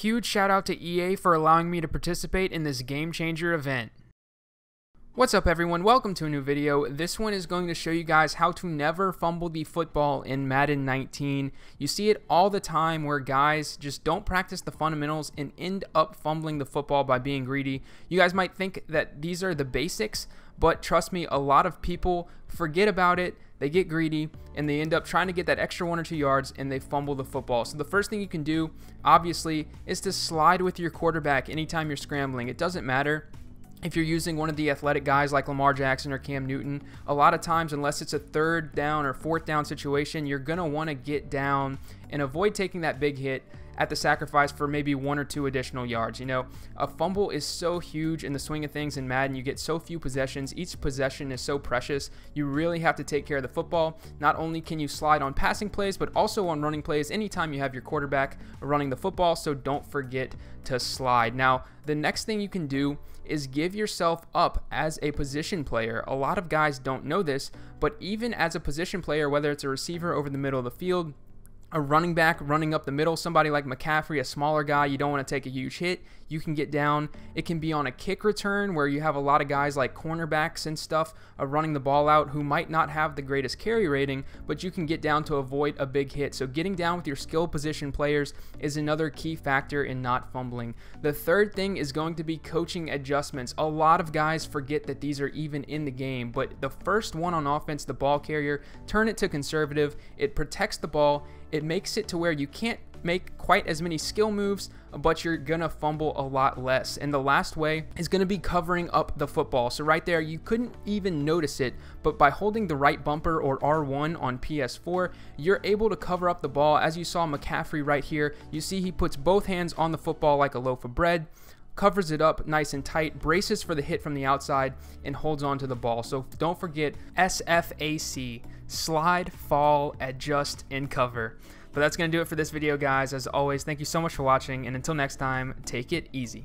Huge shout out to EA for allowing me to participate in this game changer event. What's up everyone, welcome to a new video. This one is going to show you guys how to never fumble the football in Madden 19. You see it all the time where guys just don't practice the fundamentals and end up fumbling the football by being greedy. You guys might think that these are the basics, but trust me, a lot of people forget about it, they get greedy, and they end up trying to get that extra one or two yards and they fumble the football. So the first thing you can do, obviously, is to slide with your quarterback anytime you're scrambling. It doesn't matter if you're using one of the athletic guys like Lamar Jackson or Cam Newton, a lot of times, unless it's a third down or fourth down situation, you're going to want to get down and avoid taking that big hit at the sacrifice for maybe one or two additional yards. You know, a fumble is so huge in the swing of things in Madden. You get so few possessions. Each possession is so precious. You really have to take care of the football. Not only can you slide on passing plays, but also on running plays anytime you have your quarterback running the football. So don't forget to slide. Now, the next thing you can do is give yourself up as a position player. A lot of guys don't know this, but even as a position player, whether it's a receiver over the middle of the field, a running back running up the middle, somebody like McCaffrey, a smaller guy, you don't want to take a huge hit. You can get down. It can be on a kick return where you have a lot of guys like cornerbacks and stuff uh, running the ball out who might not have the greatest carry rating, but you can get down to avoid a big hit. So getting down with your skill position players is another key factor in not fumbling. The third thing is going to be coaching adjustments. A lot of guys forget that these are even in the game, but the first one on offense, the ball carrier, turn it to conservative. It protects the ball it makes it to where you can't make quite as many skill moves, but you're gonna fumble a lot less. And the last way is gonna be covering up the football. So right there, you couldn't even notice it, but by holding the right bumper or R1 on PS4, you're able to cover up the ball. As you saw McCaffrey right here, you see he puts both hands on the football like a loaf of bread covers it up nice and tight, braces for the hit from the outside, and holds on to the ball. So don't forget SFAC slide, fall, adjust, and cover. But that's going to do it for this video, guys. As always, thank you so much for watching, and until next time, take it easy.